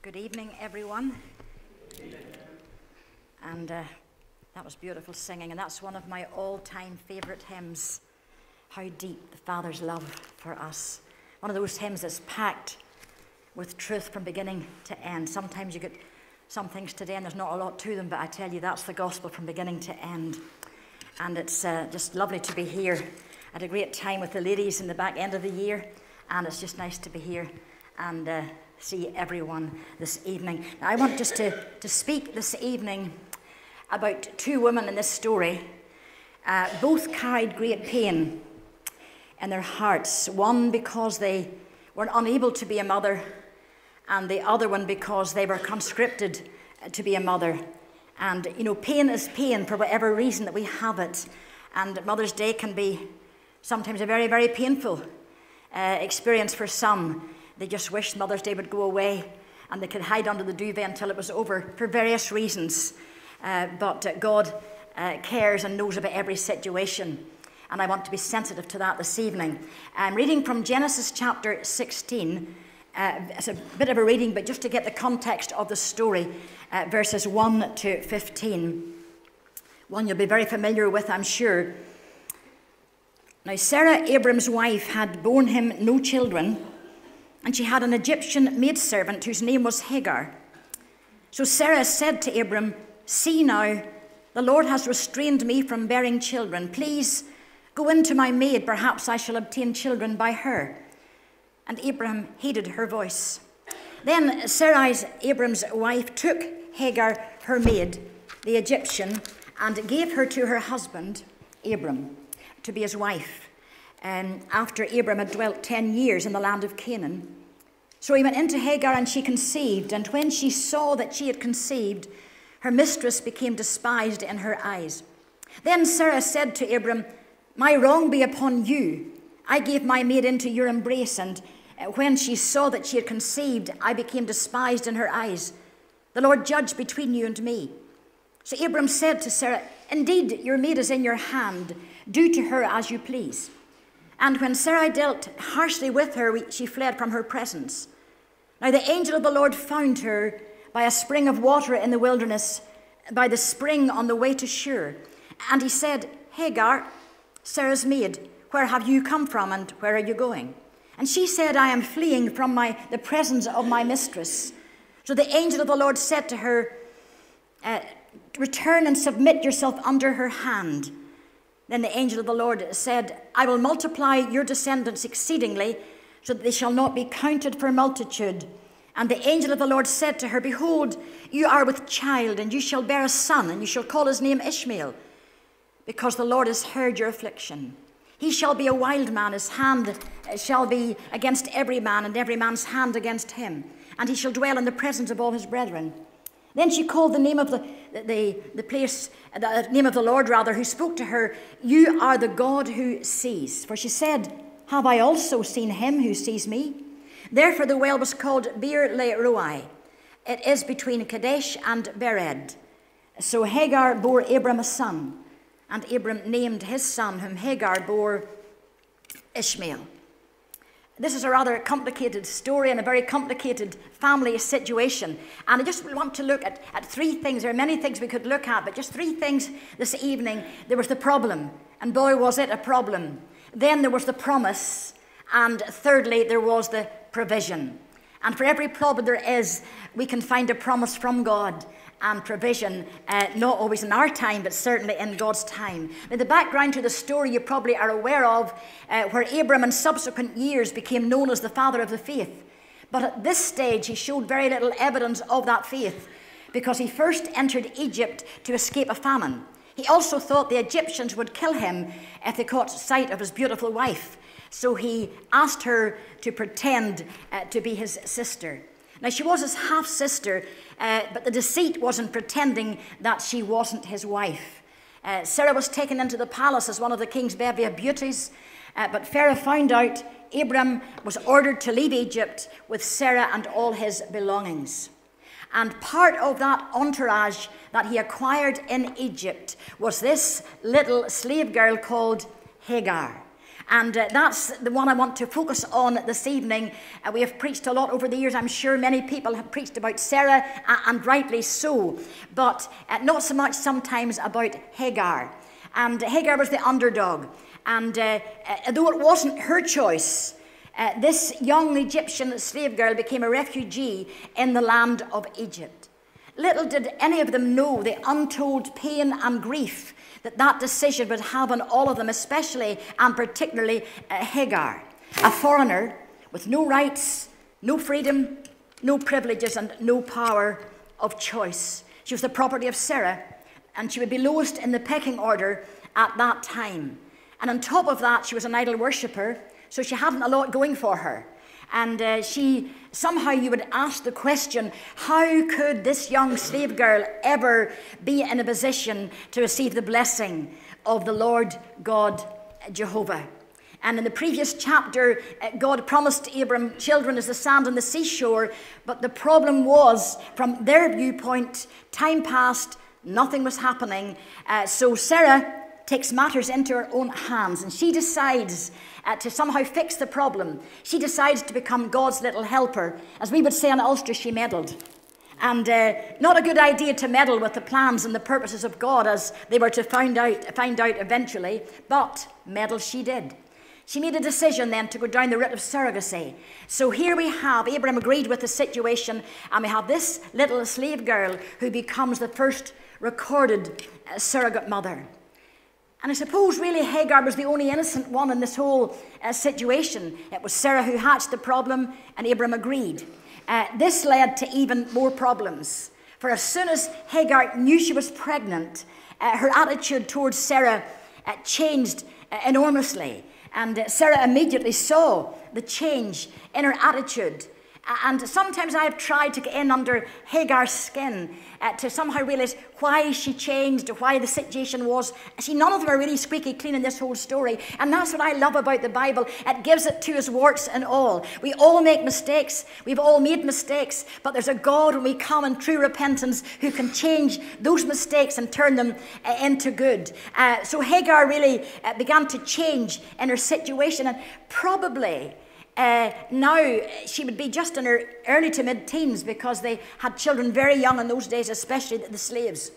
Good evening, everyone. And uh, that was beautiful singing, and that's one of my all time favourite hymns How Deep the Father's Love for Us. One of those hymns that's packed with truth from beginning to end. Sometimes you get some things today and there's not a lot to them, but I tell you, that's the gospel from beginning to end. And it's uh, just lovely to be here. I had a great time with the ladies in the back end of the year, and it's just nice to be here and uh, see everyone this evening. Now, I want just to, to speak this evening about two women in this story. Uh, both carried great pain in their hearts. One because they were unable to be a mother, and the other one because they were conscripted to be a mother. And, you know, pain is pain for whatever reason that we have it. And Mother's Day can be sometimes a very, very painful uh, experience for some. They just wished Mother's Day would go away and they could hide under the duvet until it was over for various reasons. Uh, but uh, God uh, cares and knows about every situation. And I want to be sensitive to that this evening. I'm reading from Genesis chapter 16. Uh, it's a bit of a reading, but just to get the context of the story, uh, verses 1 to 15. One you'll be very familiar with, I'm sure. Now, Sarah, Abram's wife, had borne him no children, and she had an Egyptian maidservant whose name was Hagar. So Sarah said to Abram, See now, the Lord has restrained me from bearing children. Please go in to my maid, perhaps I shall obtain children by her. And Abram heeded her voice. Then Sarai's Abram's wife took Hagar, her maid, the Egyptian, and gave her to her husband, Abram to be his wife um, after Abram had dwelt 10 years in the land of Canaan. So he went into Hagar and she conceived, and when she saw that she had conceived, her mistress became despised in her eyes. Then Sarah said to Abram, My wrong be upon you. I gave my maid into your embrace, and uh, when she saw that she had conceived, I became despised in her eyes. The Lord judge between you and me. So Abram said to Sarah, Indeed, your maid is in your hand. Do to her as you please. And when Sarai dealt harshly with her, she fled from her presence. Now the angel of the Lord found her by a spring of water in the wilderness, by the spring on the way to Shur. And he said, Hagar, Sarah's maid, where have you come from and where are you going? And she said, I am fleeing from my, the presence of my mistress. So the angel of the Lord said to her, uh, Return and submit yourself under her hand. Then the angel of the Lord said, I will multiply your descendants exceedingly, so that they shall not be counted for multitude. And the angel of the Lord said to her, Behold, you are with child, and you shall bear a son, and you shall call his name Ishmael, because the Lord has heard your affliction. He shall be a wild man, his hand shall be against every man, and every man's hand against him. And he shall dwell in the presence of all his brethren. Then she called the name of the, the, the place, the name of the Lord rather, who spoke to her, You are the God who sees. For she said, Have I also seen him who sees me? Therefore the well was called Beer Le Roi. It is between Kadesh and Bered. So Hagar bore Abram a son, and Abram named his son, whom Hagar bore Ishmael. This is a rather complicated story and a very complicated family situation. And I just want to look at, at three things. There are many things we could look at, but just three things this evening. There was the problem, and boy, was it a problem. Then there was the promise, and thirdly, there was the provision. And for every problem there is, we can find a promise from God and provision, uh, not always in our time, but certainly in God's time. Now, the background to the story you probably are aware of, uh, where Abram in subsequent years became known as the father of the faith. But at this stage, he showed very little evidence of that faith because he first entered Egypt to escape a famine. He also thought the Egyptians would kill him if they caught sight of his beautiful wife. So he asked her to pretend uh, to be his sister. Now, she was his half sister, uh, but the deceit wasn't pretending that she wasn't his wife. Uh, Sarah was taken into the palace as one of the king's bevy of beauties, uh, but Pharaoh found out Abram was ordered to leave Egypt with Sarah and all his belongings. And part of that entourage that he acquired in Egypt was this little slave girl called Hagar. And uh, that's the one I want to focus on this evening. Uh, we have preached a lot over the years. I'm sure many people have preached about Sarah, uh, and rightly so, but uh, not so much sometimes about Hagar. And Hagar was the underdog. And uh, uh, though it wasn't her choice, this young Egyptian slave girl became a refugee in the land of Egypt. Little did any of them know the untold pain and grief that that decision would have on all of them, especially and particularly uh, Hagar, a foreigner with no rights, no freedom, no privileges, and no power of choice. She was the property of Sarah, and she would be lowest in the pecking order at that time. And on top of that, she was an idol worshipper, so she hadn't a lot going for her. And uh, she, somehow you would ask the question how could this young slave girl ever be in a position to receive the blessing of the Lord God Jehovah? And in the previous chapter, uh, God promised Abram children as the sand on the seashore. But the problem was, from their viewpoint, time passed, nothing was happening. Uh, so Sarah takes matters into her own hands and she decides uh, to somehow fix the problem. She decides to become God's little helper. As we would say in Ulster, she meddled. And uh, not a good idea to meddle with the plans and the purposes of God as they were to find out, find out eventually, but meddle she did. She made a decision then to go down the route of surrogacy. So here we have Abraham agreed with the situation, and we have this little slave girl who becomes the first recorded uh, surrogate mother. And I suppose really Hagar was the only innocent one in this whole uh, situation. It was Sarah who hatched the problem, and Abram agreed. Uh, this led to even more problems. For as soon as Hagar knew she was pregnant, uh, her attitude towards Sarah uh, changed uh, enormously. And uh, Sarah immediately saw the change in her attitude. And sometimes I have tried to get in under Hagar's skin uh, to somehow realize why she changed, or why the situation was. See, none of them are really squeaky clean in this whole story. And that's what I love about the Bible. It gives it to us warts and all. We all make mistakes. We've all made mistakes. But there's a God when we come in true repentance who can change those mistakes and turn them uh, into good. Uh, so Hagar really uh, began to change in her situation. And probably uh, now, she would be just in her early to mid teens because they had children very young in those days, especially the slaves.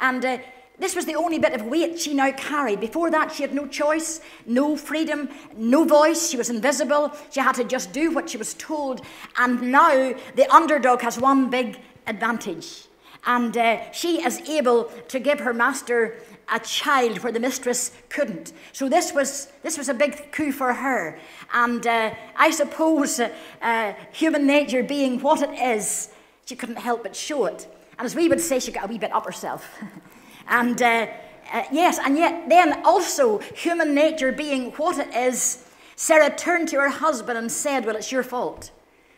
And uh, this was the only bit of weight she now carried. Before that, she had no choice, no freedom, no voice. She was invisible. She had to just do what she was told. And now, the underdog has one big advantage. And uh, she is able to give her master a child where the mistress couldn't. So this was, this was a big coup for her. And uh, I suppose uh, uh, human nature being what it is, she couldn't help but show it. And as we would say, she got a wee bit up herself. and uh, uh, yes, and yet then also human nature being what it is, Sarah turned to her husband and said, Well, it's your fault.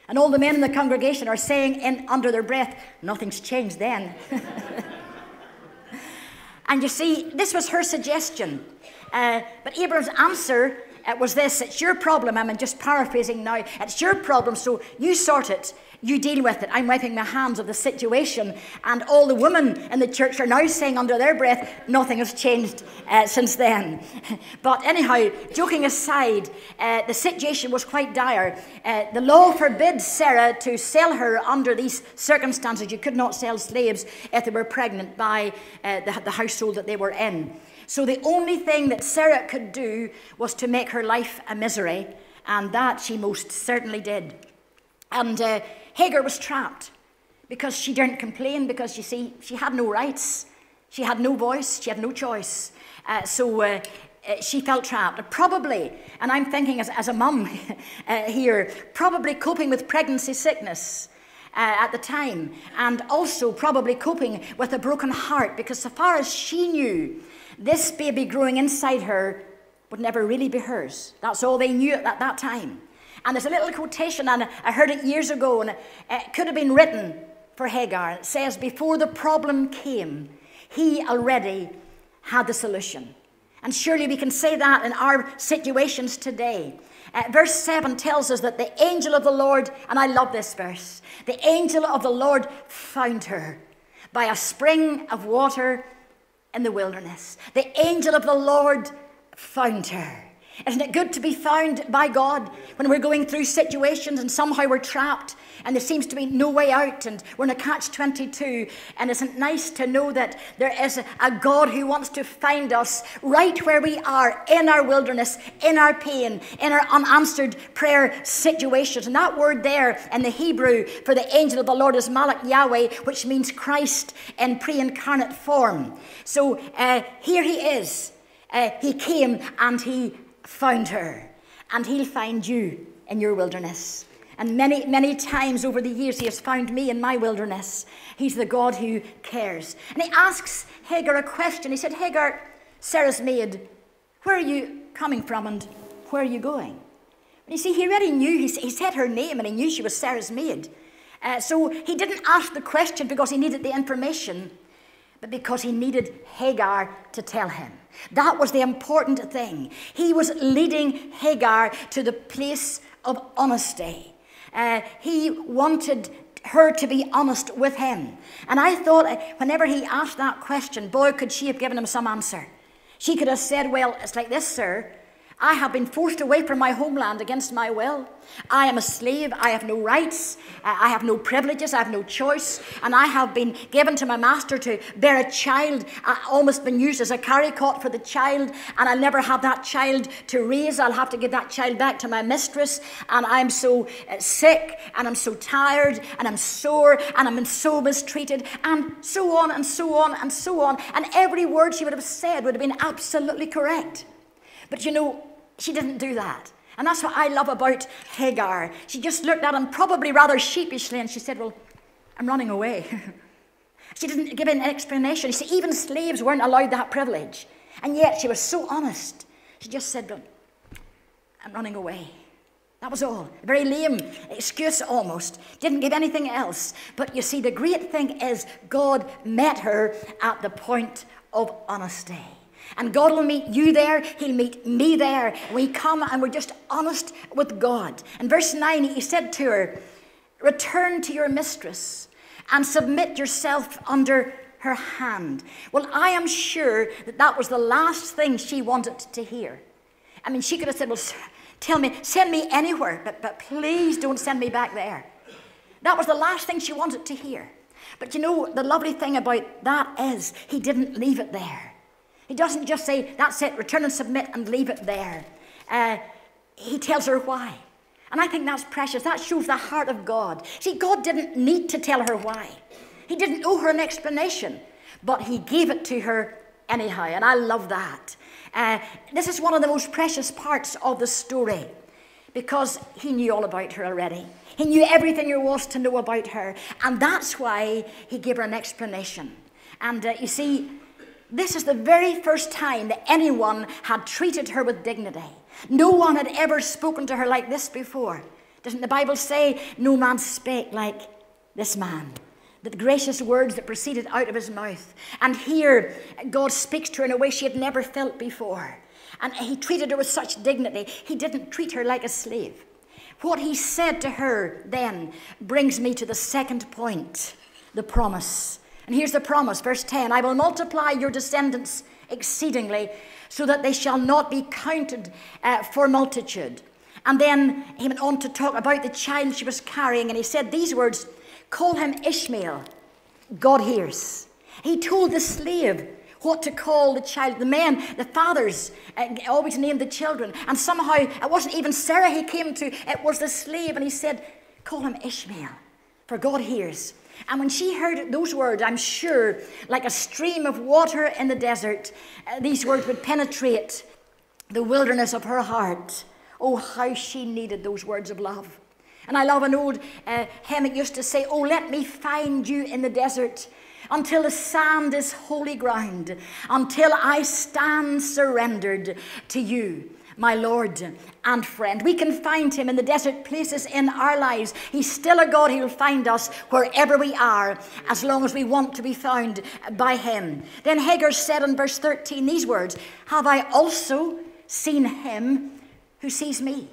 And all the men in the congregation are saying in, under their breath, Nothing's changed then. And you see, this was her suggestion. Uh, but Abram's answer uh, was this It's your problem. I'm just paraphrasing now. It's your problem, so you sort it. You deal with it. I'm wiping my hands of the situation. And all the women in the church are now saying under their breath, nothing has changed uh, since then. but anyhow, joking aside, uh, the situation was quite dire. Uh, the law forbids Sarah to sell her under these circumstances. You could not sell slaves if they were pregnant by uh, the, the household that they were in. So the only thing that Sarah could do was to make her life a misery, and that she most certainly did. And uh, Hagar was trapped because she didn't complain, because you see, she had no rights, she had no voice, she had no choice. Uh, so uh, uh she felt trapped. Probably, and I'm thinking as, as a mum uh, here, probably coping with pregnancy sickness. Uh, at the time, and also probably coping with a broken heart because, so far as she knew, this baby growing inside her would never really be hers. That's all they knew at that time. And there's a little quotation, and I heard it years ago, and it could have been written for Hagar. It says, Before the problem came, he already had the solution. And surely we can say that in our situations today. Uh, verse 7 tells us that the angel of the Lord, and I love this verse, the angel of the Lord found her by a spring of water in the wilderness. The angel of the Lord found her. Isn't it good to be found by God when we're going through situations and somehow we're trapped and there seems to be no way out and we're in a catch 22? And isn't it nice to know that there is a, God who wants to find us right where we are in our wilderness, in our pain, in our unanswered prayer situations? And that word there in the Hebrew for the angel of the Lord is Malach Yahweh, which means Christ in pre incarnate form. So uh, here he is. Uh, he came and he found her, and He'll find you in your wilderness. And many, many times over the years, He has found me in my wilderness. He's the God who cares. And He asks Hagar a question. He said, Hagar, Sarah's maid, where are you coming from and where are you going? And you see, he already knew, he, he said her name and he knew she was Sarah's maid. Uh, so he didn't ask the question because he needed the information, but because he needed Hagar to tell him. That was the important thing. He was leading Hagar to the place of honesty. Uh, he wanted her to be honest with him. And I thought, uh, whenever he asked that question, boy, could she have given him some answer. She could have said, Well, it's like this, sir. I have been forced away from my homeland against my will. I am a slave. I have no rights. I have no privileges. I have no choice. And I have been given to my master to bear a child. I almost been used as a carry cot for the child. And I'll never have that child to raise. I'll have to give that child back to my mistress. And I'm so uh, sick and I'm so tired and I'm sore and I'm so mistreated and so on and so on and so on. And every word she would have said would have been absolutely correct. But you know, she didn't do that. And that's what I love about Hagar. She just looked at him probably rather sheepishly and she said, Well, I'm running away. she didn't give an explanation. You see, even slaves weren't allowed that privilege. And yet she was so honest. She just said, well, I'm running away. That was all. A very lame excuse almost. Didn't give anything else. But you see, the great thing is God met her at the point of honesty. And God will meet you there, He'll meet me there. We come and we're just honest with God. In verse 9, He said to her, Return to your mistress and submit yourself under her hand. Well, I am sure that that was the last thing she wanted to hear. I mean, she could have said, Well, tell me, send me anywhere, but, but please don't send me back there. That was the last thing she wanted to hear. But you know, the lovely thing about that is he didn't leave it there. He doesn't just say, that's it, return and submit and leave it there. Uh, he tells her why. And I think that's precious. That shows the heart of God. See, God didn't need to tell her why, He didn't owe her an explanation, but He gave it to her anyhow. And I love that. Uh, this is one of the most precious parts of the story because He knew all about her already. He knew everything there was to know about her. And that's why He gave her an explanation. And uh, you see, this is the very first time that anyone had treated her with dignity. No one had ever spoken to her like this before. Doesn't the Bible say, No man spake like this man? The gracious words that proceeded out of his mouth. And here, God speaks to her in a way she had never felt before. And he treated her with such dignity. He didn't treat her like a slave. What he said to her then brings me to the second point the promise. And here's the promise, verse 10 I will multiply your descendants exceedingly, so that they shall not be counted uh, for multitude. And then he went on to talk about the child she was carrying, and he said these words Call him Ishmael. God hears. He told the slave what to call the child. The men, the fathers, uh, always named the children. And somehow it wasn't even Sarah he came to, it was the slave, and he said, Call him Ishmael, for God hears. And when she heard those words, I'm sure, like a stream of water in the desert, uh, these words would penetrate the wilderness of her heart. Oh, how she needed those words of love. And I love an old uh, hymn it used to say, Oh, let me find you in the desert until the sand is holy ground, until I stand surrendered to you my Lord and friend. We can find him in the desert places in our lives. He's still a God. He'll find us wherever we are as long as we want to be found by him. Then Hagar said in verse 13 these words Have I also seen him who sees me?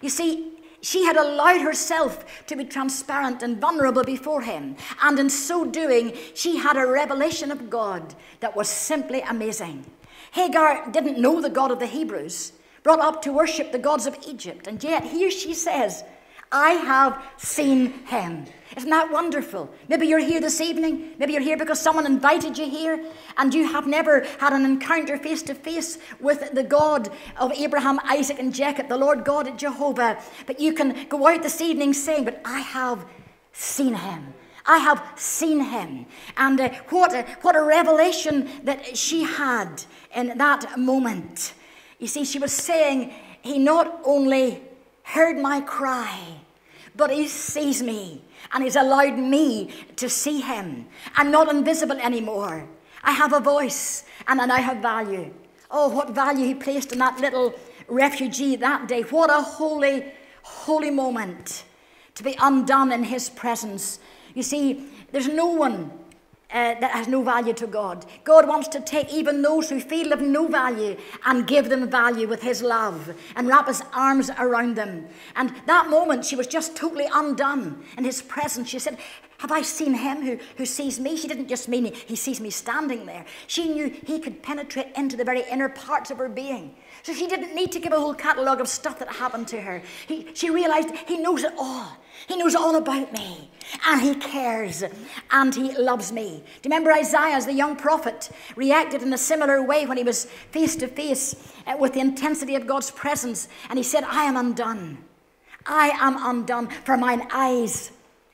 You see, she had allowed herself to be transparent and vulnerable before him. And in so doing, she had a revelation of God that was simply amazing. Hagar didn't know the God of the Hebrews. Brought up to worship the gods of Egypt. And yet, here she says, I have seen him. Isn't that wonderful? Maybe you're here this evening. Maybe you're here because someone invited you here and you have never had an encounter face to face with the God of Abraham, Isaac, and Jacob, the Lord God at Jehovah. But you can go out this evening saying, But I have seen him. I have seen him. And uh, what, a, what a revelation that she had in that moment. You see, she was saying, He not only heard my cry, but He sees me. And He's allowed me to see Him. I'm not invisible anymore. I have a voice and I now have value. Oh, what value He placed in that little refugee that day. What a holy, holy moment to be undone in His presence. You see, there's no one uh, that has no value to God. God wants to take even those who feel of no value and give them value with His love and wrap His arms around them. And that moment, she was just totally undone in His presence. She said, Have I seen Him who, who sees me? She didn't just mean He sees me standing there. She knew He could penetrate into the very inner parts of her being. So she didn't need to give a whole catalogue of stuff that happened to her. He, she realized He knows it all. He knows all about me and he cares and he loves me. Do you remember Isaiah, as the young prophet, reacted in a similar way when he was face to face uh, with the intensity of God's presence and he said, I am undone. I am undone, for mine eyes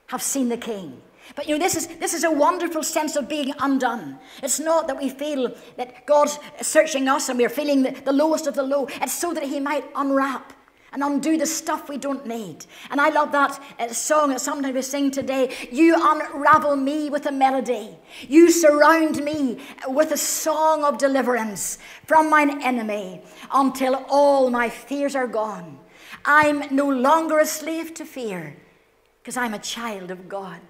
have seen the King. But you know, this is, this is a wonderful sense of being undone. It's not that we feel that God's searching us and we're feeling the, the lowest of the low. It's so that He might unwrap and undo the stuff we don't need. And I love that uh, song that sometimes we sing today. You unravel me with a melody. You surround me with a song of deliverance from mine enemy until all my fears are gone. I'm no longer a slave to fear because I'm a child of God.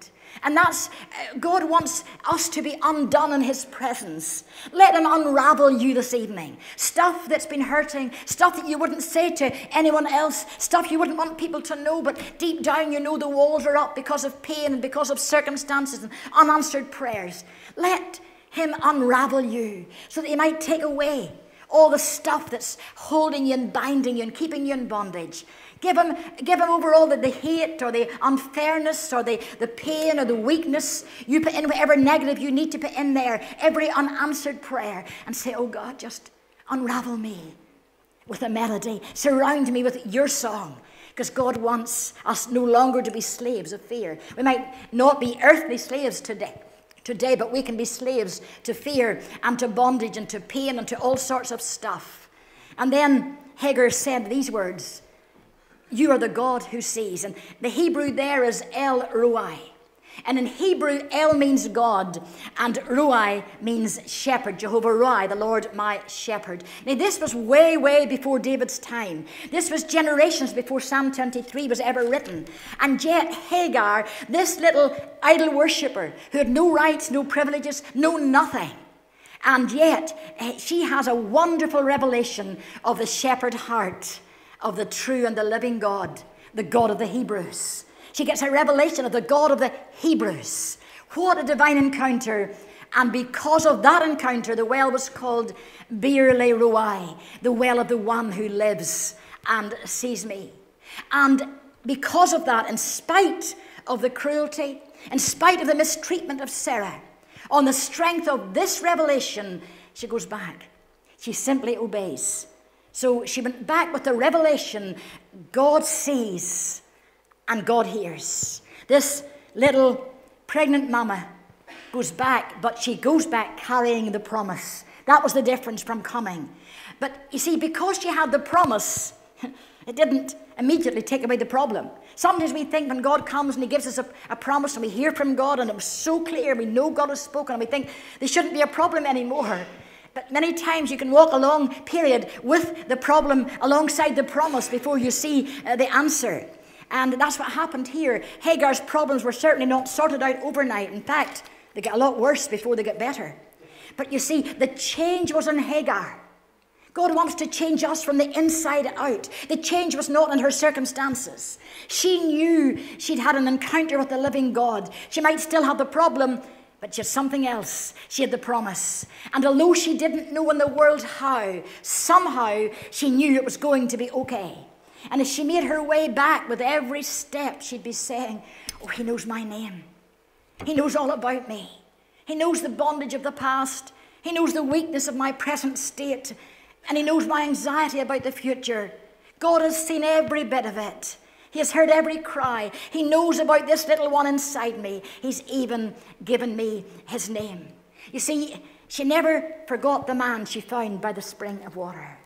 And that's, uh, God wants us to be undone in His presence. Let Him unravel you this evening. Stuff that's been hurting, stuff that you wouldn't say to anyone else, stuff you wouldn't want people to know, but deep down you know the walls are up because of pain and because of circumstances and unanswered prayers. Let Him unravel you so that He might take away all the stuff that's holding you and binding you and keeping you in bondage. Give him, give him over all the, the hate or the unfairness or the, the pain or the weakness. You put in whatever negative you need to put in there, every unanswered prayer, and say, Oh God, just unravel me with a melody. Surround me with your song. Because God wants us no longer to be slaves of fear. We might not be earthly slaves today, today, but we can be slaves to fear and to bondage and to pain and to all sorts of stuff. And then Hagar said these words you are the God who sees. And the Hebrew there is El Roi. And in Hebrew, El means God, and Roi means shepherd. Jehovah Roi, the Lord my shepherd. Now, this was way, way before David's time. This was generations before Psalm 23 was ever written. And yet, Hagar, this little idol worshipper who had no rights, no privileges, no nothing, and yet eh, she has a wonderful revelation of the shepherd heart of the true and the living God, the God of the Hebrews. She gets a revelation of the God of the Hebrews. What a divine encounter. And because of that encounter, the well was called Beer Le Roi, the well of the one who lives and sees me. And because of that, in spite of the cruelty, in spite of the mistreatment of Sarah, on the strength of this revelation, she goes back. She simply obeys. So she went back with the revelation God sees and God hears. This little pregnant mama goes back, but she goes back carrying the promise. That was the difference from coming. But you see, because she had the promise, it didn't immediately take away the problem. Sometimes we think when God comes and He gives us a, a, promise and we hear from God and it was so clear, we know God has spoken, and we think there shouldn't be a problem anymore. But many times you can walk a long period with the problem alongside the promise before you see uh, the answer. And that's what happened here. Hagar's problems were certainly not sorted out overnight. In fact, they get a lot worse before they get better. But you see, the change was in Hagar. God wants to change us from the inside out. The change was not in her circumstances. She knew she'd had an encounter with the living God. She might still have the problem, But she had something else. She had the promise. And although she didn't know in the world how, somehow she knew it was going to be okay. And as she made her way back with every step, she'd be saying, Oh, he knows my name. He knows all about me. He knows the bondage of the past. He knows the weakness of my present state. And he knows my anxiety about the future. God has seen every bit of it. He has heard every cry. He knows about this little one inside me. He's even given me his name. You see, she never forgot the man she found by the spring of water.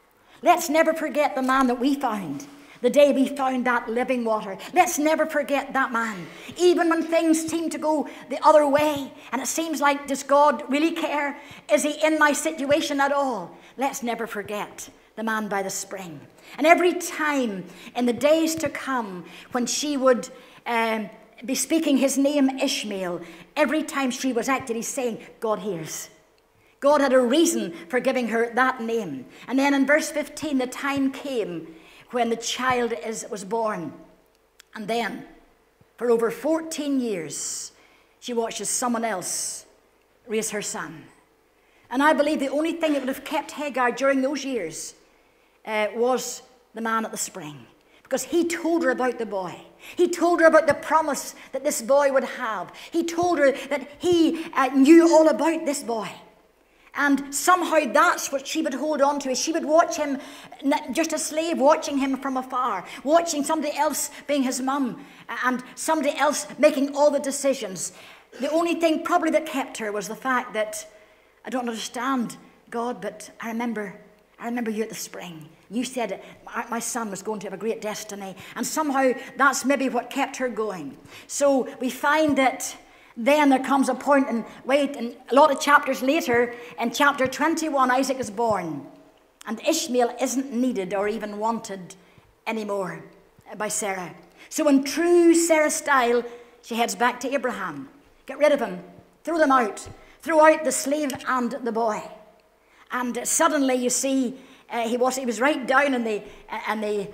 Let's never forget the man that we found the day we found that living water. Let's never forget that man. Even when things seem to go the other way and it seems like, does God really care? Is he in my situation at all? Let's never forget the man by the spring. And every time in the days to come when she would um, be speaking his name, Ishmael, every time she was actually saying, God hears. God had a reason for giving her that name. And then in verse 15, the time came when the child is, was born. And then, for over 14 years, she watches someone else raise her son. And I believe the only thing that would have kept Hagar during those years uh, was the man at the spring. Because he told her about the boy. He told her about the promise that this boy would have. He told her that he uh, knew all about this boy. And somehow that's what she would hold on to. She would watch him, just a slave, watching him from afar, watching somebody else being his mum, and somebody else making all the decisions. The only thing probably that kept her was the fact that I don't understand God, but I remember, I remember you at the spring. You said my son was going to have a great destiny, and somehow that's maybe what kept her going. So we find that then there comes a point, and wait, and a lot of chapters later, in chapter 21, Isaac is born. And Ishmael isn't needed or even wanted anymore by Sarah. So, in true Sarah style, she heads back to Abraham. Get rid of him, throw them out, throw out the slave and the boy. And suddenly, you see, uh, he, was, he was right down in the, uh,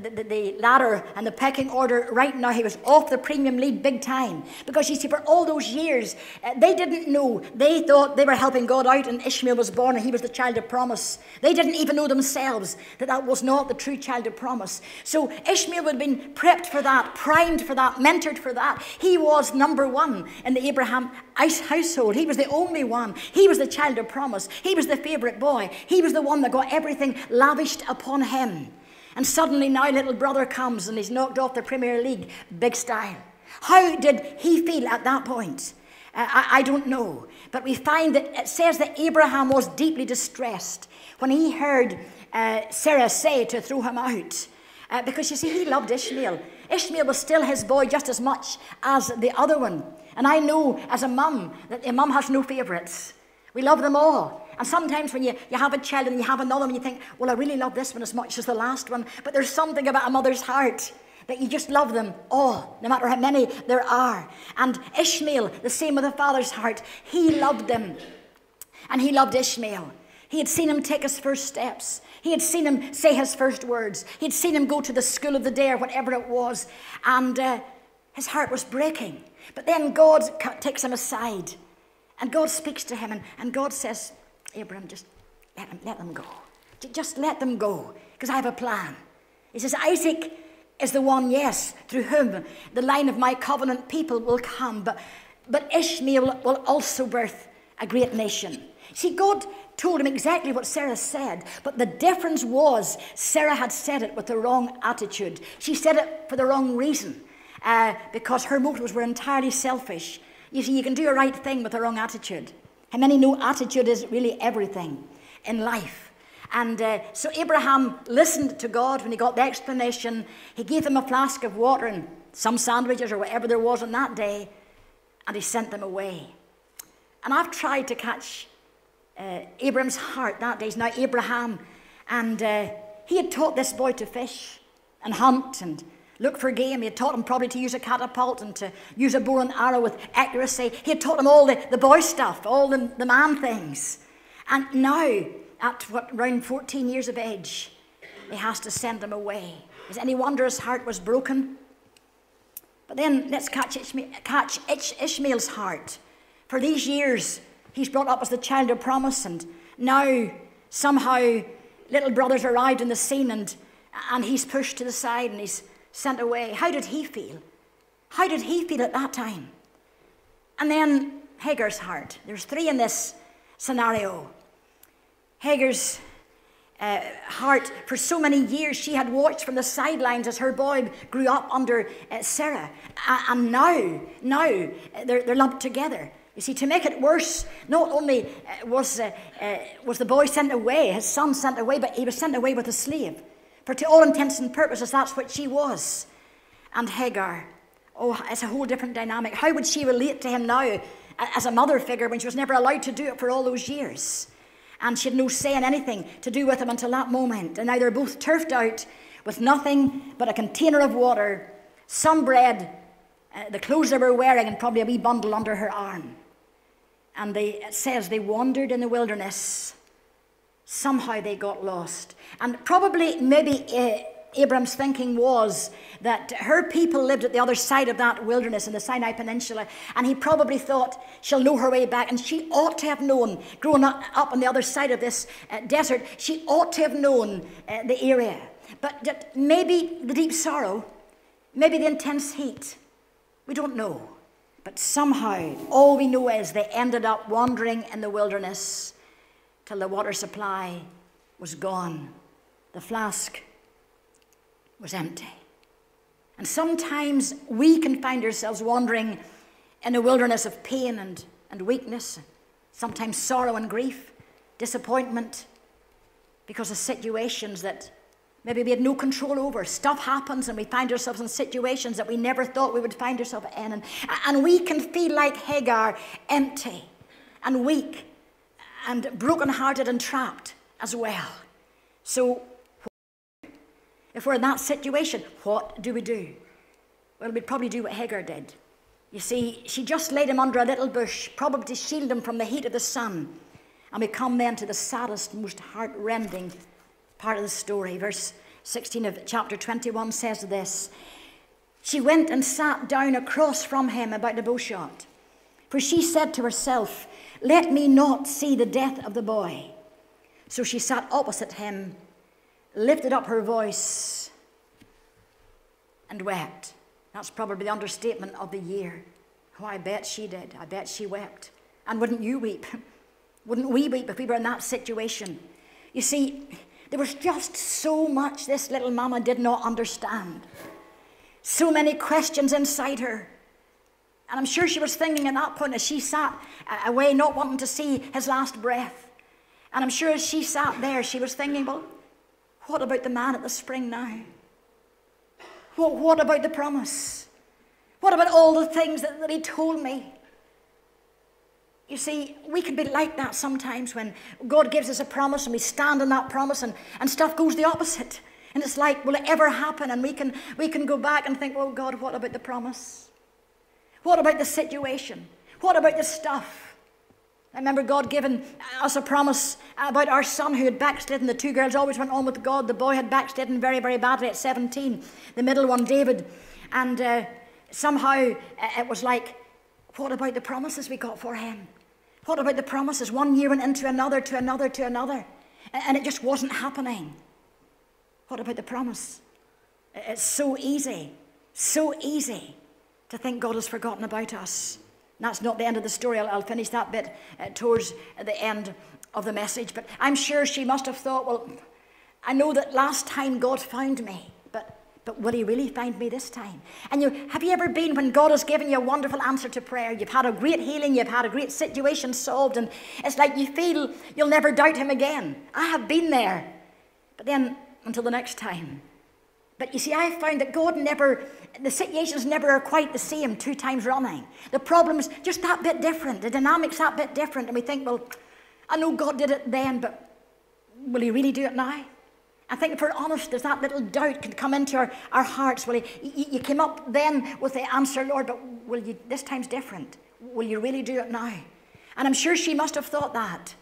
the, the, ladder and the pecking order right now. He was off the Premier League big time. Because you see, for all those years, uh, they didn't know. They thought they were helping God out, and Ishmael was born, and he was the child of promise. They didn't even know themselves that that was not the true child of promise. So Ishmael had been prepped for that, primed for that, mentored for that. He was number one in the Abraham household. He was the only one. He was the child of promise. He was the favorite boy. He was the one that got everything lavished upon him. And suddenly now little brother comes and he's knocked off the Premier League, big style. How did he feel at that point? Uh, I, I, don't know. But we find that it says that Abraham was deeply distressed when he heard uh, Sarah say to throw him out. Uh, because you see, he loved Ishmael. Ishmael was still his boy just as much as the other one. And I know as a mum that a mum has no favourites. We love them all. And sometimes when you, you have a child and you have another one, you think, well, I really love this one as much as the last one. But there's something about a mother's heart that you just love them all, no matter how many there are. And Ishmael, the same with the father's heart, he loved them. And he loved Ishmael. He had seen him take his first steps. He had seen him say his first words. He had seen him go to the school of the day or whatever it was. And uh, his heart was breaking. But then God takes him aside. And God speaks to him. And, and God says, Abraham, just let them, let them go. Just let them go, because I have a plan. He says, Isaac is the one, yes, through whom the line of my covenant people will come, but, but Ishmael will also birth a great nation. See, God told him exactly what Sarah said, but the difference was Sarah had said it with the wrong attitude. She said it for the wrong reason, uh, because her motives were entirely selfish. You see, you can do a right thing with the wrong attitude. How many know attitude is really everything in life? And uh, so Abraham listened to God when he got the explanation. He gave them a flask of water and some sandwiches or whatever there was on that day, and he sent them away. And I've tried to catch uh, Abraham's heart that day. He's now Abraham, and uh, he had taught this boy to fish and hunt and look for game. He had taught him probably to use a catapult and to use a bow and arrow with accuracy. He had taught him all the, the boy stuff, all the, the man things. And now, at what, around 14 years of age, he has to send him away. Is any wonder his heart was broken? But then let's catch, Ishmael, catch Ishmael's heart. For these years, he's brought up as the child of promise, and now somehow little brother's arrived in the scene and, and he's pushed to the side and he's sent away. How did he feel? How did he feel at that time? And then Hagar's heart. There's three in this scenario. Hagar's uh, heart, for so many years, she had watched from the sidelines as her boy grew up under uh, Sarah. and now, now, they're, they're lumped together. You see, to make it worse, not only uh, was, uh, uh, was the boy sent away, his son sent away, but he was sent away with a slave. For to all intents and purposes, that's what she was. And Hagar, oh, it's a whole different dynamic. How would she relate to him now as a mother figure when she was never allowed to do it for all those years? And she had no say in anything to do with him until that moment. And now they're both turfed out with nothing but a container of water, some bread, uh, the clothes they were wearing, and probably a wee bundle under her arm. And they, it says they wandered in the wilderness. Somehow they got lost. And probably, maybe uh, Abram's thinking was that her people lived at the other side of that wilderness in the Sinai Peninsula, and he probably thought she'll know her way back, and she ought to have known, growing up, on the other side of this uh, desert, she ought to have known uh, the area. But that maybe the deep sorrow, maybe the intense heat, we don't know. But somehow, all we know is they ended up wandering in the wilderness till the water supply was gone. The flask was empty. And sometimes we can find ourselves wandering in a wilderness of pain and, and weakness, sometimes sorrow and grief, disappointment, because of situations that maybe we had no control over. Stuff happens and we find ourselves in situations that we never thought we would find ourselves in. And, and we can feel like Hagar, empty and weak and brokenhearted and trapped as well. So, if we're in that situation, what do we do? Well, we'd probably do what Hagar did. You see, she just laid him under a little bush, probably to shield him from the heat of the sun. And we come then to the saddest, most heart-rending part of the story. Verse 16 of chapter 21 says this She went and sat down across from him about the bowshot. For she said to herself, Let me not see the death of the boy. So she sat opposite him, lifted up her voice, and wept. That's probably the understatement of the year. Oh, I bet she did. I bet she wept. And wouldn't you weep? wouldn't we weep if we were in that situation? You see, there was just so much this little mama did not understand. So many questions inside her. And I'm sure she was thinking at that point as she sat away, not wanting to see his last breath. And I'm sure as she sat there, she was thinking, well, what about the man at the spring now? What, what about the promise? What about all the things that, that he told me? You see, we can be like that sometimes when God gives us a promise and we stand on that promise and, and stuff goes the opposite. And it's like, will it ever happen? And we can, we can go back and think, well, God, what about the promise? What about the situation? What about the stuff? I remember God giving us a promise about our son who had backslidden. The two girls always went on with God. The boy had backslidden very, very badly at 17. The middle one, David. And uh, somehow uh, it was like, what about the promises we got for him? What about the promises? One year went into another, to another, to another, and it just wasn't happening. What about the promise? It's so easy, so easy to think God has forgotten about us. And that's not the end of the story. I'll, I'll finish that bit uh, towards the end of the message. But I'm sure she must have thought, well, I know that last time God found me. But but will he really find me this time? And you, have you ever been when God has given you a wonderful answer to prayer? You've had a great healing, you've had a great situation solved, and it's like you feel you'll never doubt him again. I have been there. But then, until the next time. But you see, I found that God never, the situations never are quite the same two times running. The problem's just that bit different. The dynamic's that bit different. And we think, well, I know God did it then, but will he really do it now? I think if we're honest, there's that little doubt can come into our, our hearts. Well, you, you came up then with the answer, Lord, but will you, this time's different. Will you really do it now? And I'm sure she must have thought that.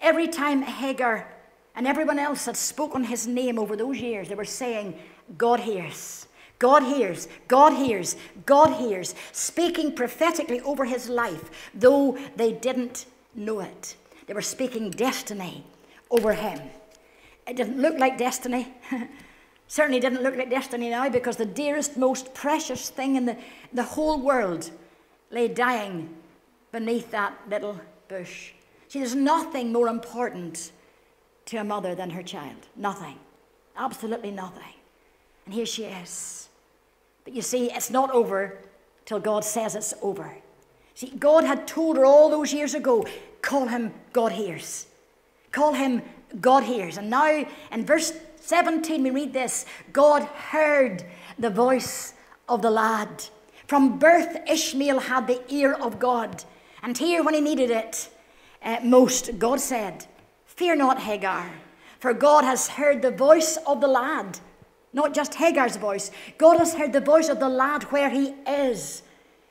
Every time Hagar and everyone else had spoken his name over those years, they were saying, God hears. God hears, God hears, God hears, speaking prophetically over his life, though they didn't know it. They were speaking destiny over him. It didn't look like destiny. Certainly didn't look like destiny now because the dearest, most precious thing in the, the whole world lay dying beneath that little bush. See, there's nothing more important to a mother than her child. Nothing. Absolutely nothing. And here she is. But you see, it's not over till God says it's over. See, God had told her all those years ago call him God hears. Call him God hears. And now in verse 17, we read this God heard the voice of the lad. From birth, Ishmael had the ear of God. And here, when he needed it uh, most, God said, Fear not, Hagar, for God has heard the voice of the lad. Not just Hagar's voice. God has heard the voice of the lad where he is.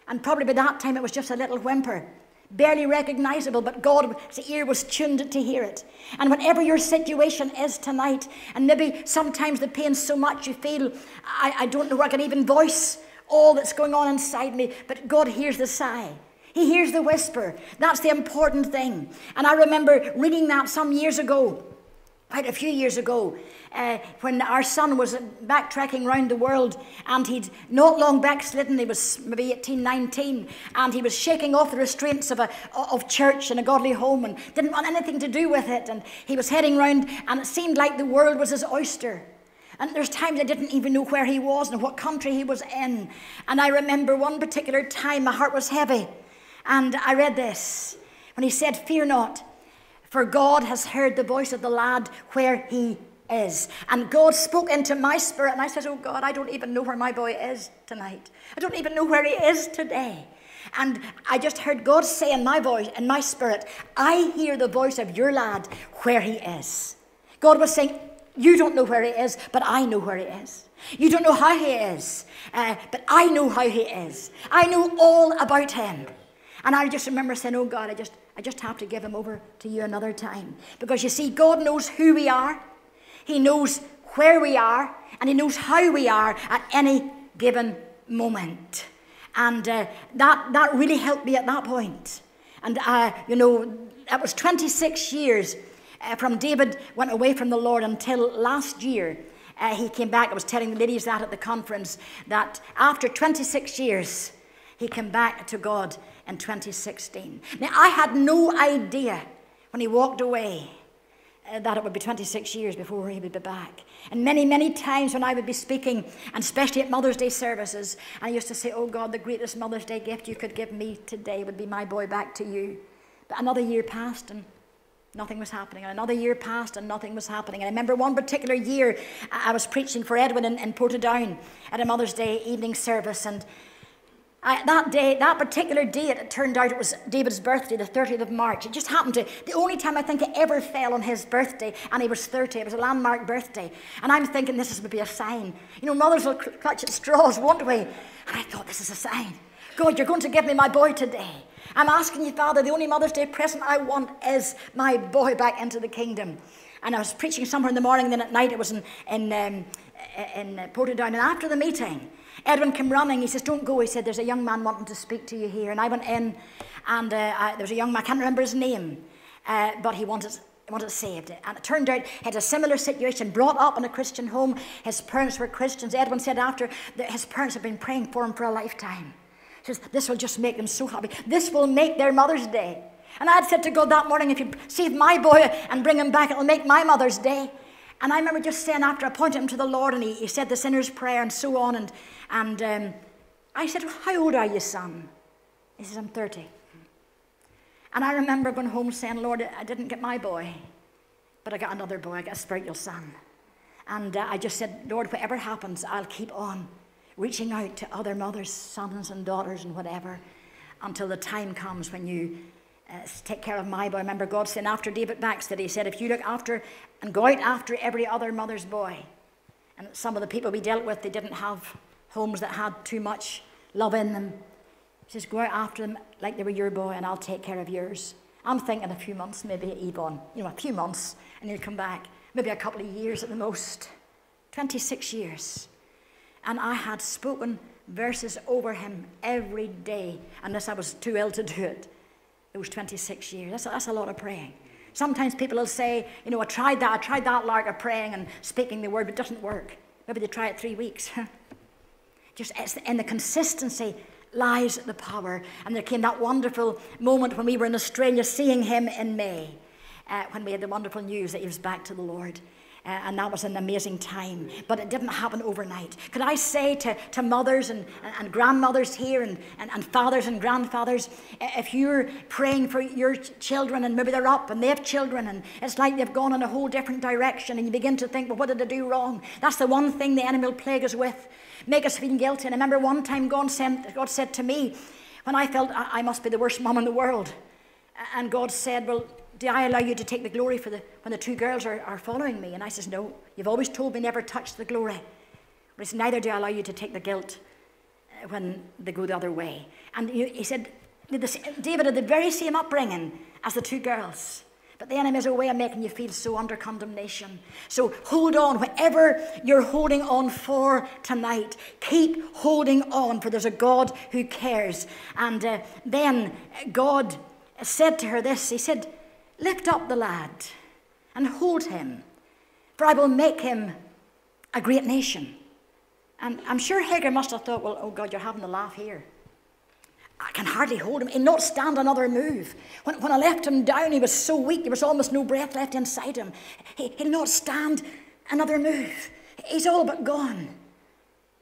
And probably by that time it was just a little whimper barely recognizable, but God's ear was tuned to hear it. And whatever your situation is tonight, and maybe sometimes the pain's so much you feel, I, I don't know, where I can even voice all that's going on inside me, but God hears the sigh. He hears the whisper. That's the important thing. And I remember reading that some years ago, quite a few years ago, uh, when our son was backtracking around the world and he'd not long backslidden, he was maybe 18, 19, and he was shaking off the restraints of, a, of church and a godly home and didn't want anything to do with it. And he was heading round and it seemed like the world was his oyster. And there's times I didn't even know where he was and what country he was in. And I remember one particular time my heart was heavy. And I read this when he said, Fear not, for God has heard the voice of the lad where he is. And God spoke into my spirit, and I said, Oh God, I don't even know where my boy is tonight. I don't even know where he is today. And I just heard God say in my voice, in my spirit, I hear the voice of your lad where he is. God was saying, You don't know where he is, but I know where he is. You don't know how he is, uh, but I know how he is. I know all about him. And I just remember saying, Oh God, I just, I just have to give him over to you another time. Because you see, God knows who we are. He knows where we are and He knows how we are at any given moment. And uh, that, that really helped me at that point. And, uh, you know, that was 26 years uh, from David went away from the Lord until last year. Uh, he came back. I was telling the ladies that at the conference that after 26 years, he came back to God in 2016. Now, I had no idea when he walked away uh, that it would be 26 years before he would be back. And many, many times when I would be speaking, and especially at Mother's Day services, I used to say, Oh God, the greatest Mother's Day gift you could give me today would be my boy back to you. But another year passed and nothing was happening. And another year passed and nothing was happening. And I remember one particular year I was preaching for Edwin in, in Portadown at a Mother's Day evening service. And I, that day, that particular date, it turned out it was David's birthday, the 30th of March. It just happened to, the only time I think it ever fell on his birthday, and he was 30. It was a landmark birthday. And I'm thinking this is maybe a sign. You know, mothers will clutch at straws, won't we? And I thought, this is a sign. God, you're going to give me my boy today. I'm asking you, Father, the only Mother's Day present I want is my boy back into the kingdom. And I was preaching somewhere in the morning, then at night it was in, in, um, in Portadown. And after the meeting, Edwin came running. He says, Don't go. He said, There's a young man wanting to speak to you here. And I went in, and uh, I, there was a young man, I can't remember his name, uh, but he wanted, wanted saved. And it turned out he had a similar situation, brought up in a Christian home. His parents were Christians. Edwin said after that his parents had been praying for him for a lifetime. He says, This will just make them so happy. This will make their Mother's Day. And I had said to God that morning, If you save my boy and bring him back, it'll make my Mother's Day. And I remember just saying after I pointed him to the Lord and he, he said the sinner's prayer and so on. And, and um, I said, How old are you, son? He says, I'm 30. And I remember going home saying, Lord, I didn't get my boy, but I got another boy, I got a spiritual son. And uh, I just said, Lord, whatever happens, I'll keep on reaching out to other mothers, sons, and daughters, and whatever, until the time comes when you uh, take care of my boy. I remember God saying after David backslid, He said, If you look after and go out after every other mother's boy, and some of the people we dealt with, they didn't have homes that had too much love in them. He says, Go out after them like they were your boy, and I'll take care of yours. I'm thinking a few months, maybe Yvonne, you know, a few months, and he'll come back. Maybe a couple of years at the most. 26 years. And I had spoken verses over him every day, unless I was too ill to do it. It was 26 years. That's that's a lot of praying. Sometimes people will say, you know, I tried that, I tried that lark of praying and speaking the word, but it doesn't work. Maybe they try it three weeks. Just in the consistency lies the power. And there came that wonderful moment when we were in Australia seeing him in May, uh, when we had the wonderful news that he was back to the Lord. And that was an amazing time. But it didn't happen overnight. Could I say to, to mothers and, and, and grandmothers here and, and, and, fathers and grandfathers, if you're praying for your children and maybe they're up and they have children and it's like they've gone in a whole different direction and you begin to think, well, what did I do wrong? That's the one thing the enemy will plague us with, make us feel guilty. And I remember one time God, sent, God said to me, when I felt I must be the worst mom in the world, and God said, well, do I allow you to take the glory for the, when the two girls are, are following me? And I says, No, you've always told me never touch the glory. But said, Neither do I allow you to take the guilt uh, when they go the other way. And he said, David had the very same upbringing as the two girls. But the enemy has a way of making you feel so under condemnation. So hold on, whatever you're holding on for tonight, keep holding on, for there's a God who cares. And uh, then God said to her this He said, Lift up the lad and hold him, for I will make him a great nation. And I'm sure Hagar must have thought, well, oh God, you're having a laugh here. I can hardly hold him. He'll not stand another move. When, when I left him down, he was so weak, there was almost no breath left inside him. He, he'll not stand another move. He's all but gone.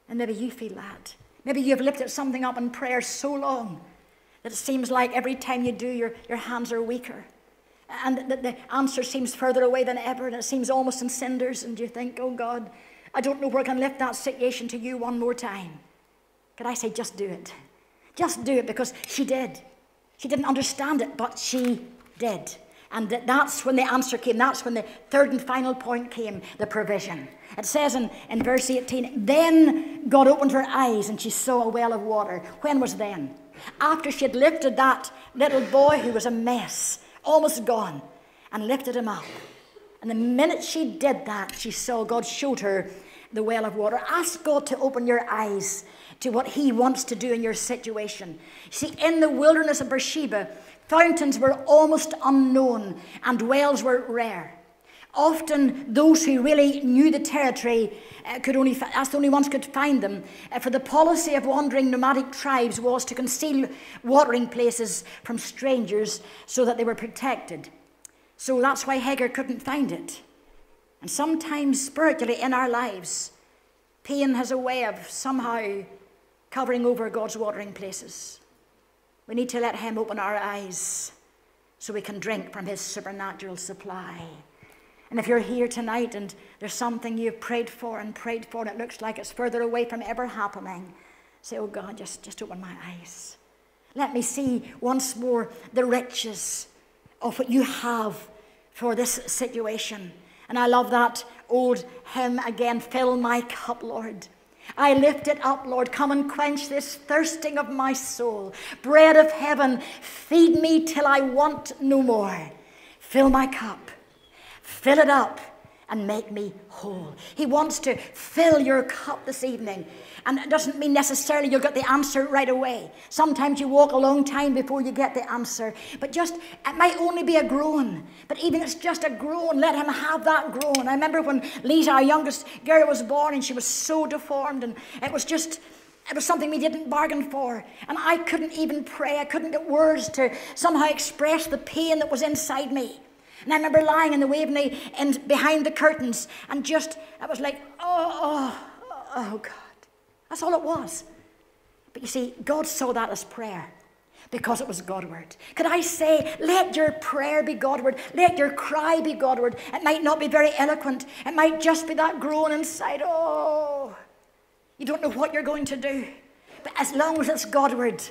And maybe you feel that. Maybe you've lifted something up in prayer so long that it seems like every time you do, your, your hands are weaker. And the, the answer seems further away than ever, and it seems almost in cinders. And you think, oh God, I don't know where I can lift that situation to you one more time. Could I say, just do it? Just do it because she did. She didn't understand it, but she did. And that's when the answer came. That's when the third and final point came the provision. It says in, in verse 18 Then God opened her eyes and she saw a well of water. When was then? After she had lifted that little boy who was a mess almost gone, and lifted him up. And the minute she did that, she saw God showed her the well of water. Ask God to open your eyes to what He wants to do in your situation. See, in the wilderness of Beersheba, fountains were almost unknown and wells were rare. Often, those who really knew the territory uh, could only, that's the only ones could find them. Uh, for the policy of wandering nomadic tribes was to conceal watering places from strangers so that they were protected. So that's why Hagar couldn't find it. And sometimes, spiritually, in our lives, pain has a way of somehow covering over God's watering places. We need to let Him open our eyes so we can drink from His supernatural supply. And if you're here tonight and there's something you've prayed for and prayed for and it looks like it's further away from ever happening, say, Oh God, just, just open my eyes. Let me see once more the riches of what you have for this situation. And I love that old hymn again fill my cup, Lord. I lift it up, Lord. Come and quench this thirsting of my soul. Bread of heaven, feed me till I want no more. Fill my cup. Fill it up and make me whole. He wants to fill your cup this evening. And it doesn't mean necessarily you'll get the answer right away. Sometimes you walk a long time before you get the answer. But just, it might only be a groan. But even if it's just a groan, let him have that groan. I remember when Lisa, our youngest girl, was born and she was so deformed and it was just, it was something we didn't bargain for. And I couldn't even pray. I couldn't get words to somehow express the pain that was inside me. And I remember lying in the Waveney and behind the curtains and just, I was like, oh, oh, oh, God. That's all it was. But you see, God saw that as prayer because it was Godward. Could I say, let your prayer be Godward, let your cry be Godward. It might not be very eloquent, it might just be that groan inside, oh, you don't know what you're going to do. But as long as it's Godward,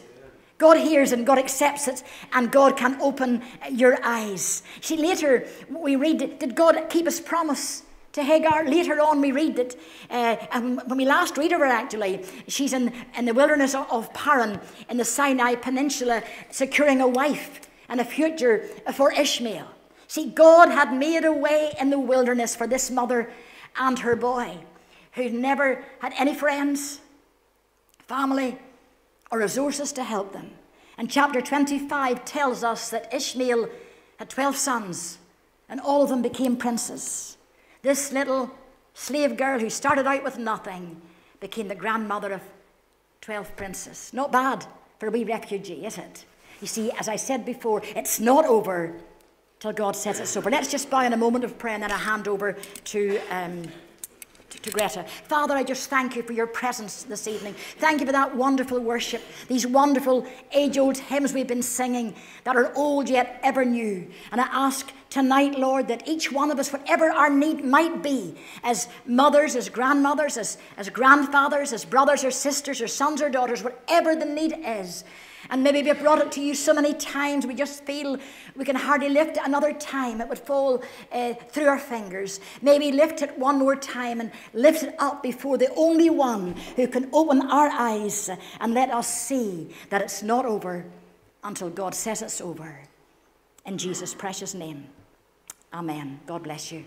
God hears and God accepts it, and God can open your eyes. See, later we read, did God keep his promise? to Hagar. Later on, we read that, uh, and when we last read of her, actually, she's in, in the wilderness of Paran in the Sinai Peninsula, securing a wife and a future for Ishmael. See, God had made a way in the wilderness for this mother and her boy, who never had any friends, family, or resources to help them. And chapter 25 tells us that Ishmael had 12 sons, and all of them became princes. This little slave girl who started out with nothing became the grandmother of 12 princes. Not bad for a wee refugee, is it? You see, as I said before, it's not over till God says it's over. Let's just bow in a moment of prayer and then I hand over to. Um, to Greta. Father, I just thank you for your presence this evening. Thank you for that wonderful worship, these wonderful age old hymns we've been singing that are old yet ever new. And I ask tonight, Lord, that each one of us, whatever our need might be, as mothers, as grandmothers, as, as grandfathers, as brothers or sisters or sons or daughters, whatever the need is, and maybe we've brought it to you so many times, we just feel we can hardly lift it another time. It would fall uh, through our fingers. Maybe lift it one more time and lift it up before the only one who can open our eyes and let us see that it's not over until God says it's over. In Jesus' precious name. Amen. God bless you.